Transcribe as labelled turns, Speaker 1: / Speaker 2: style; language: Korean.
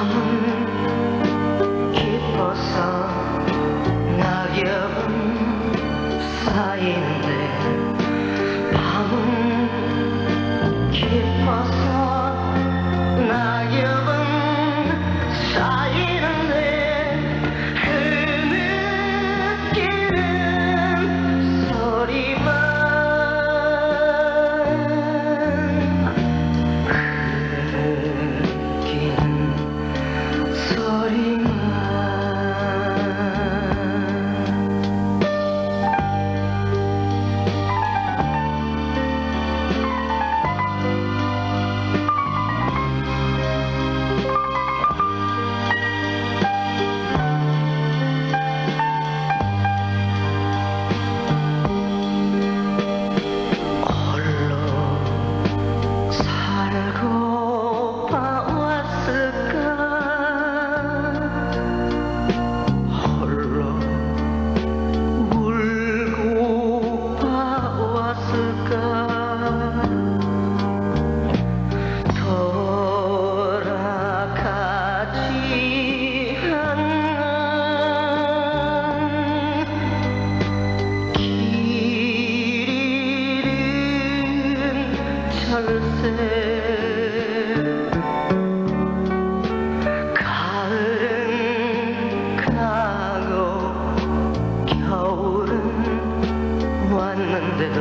Speaker 1: 마음은 기뻐서 낙엽은 쌓이는 음 가을은 가고 겨울은 왔는데도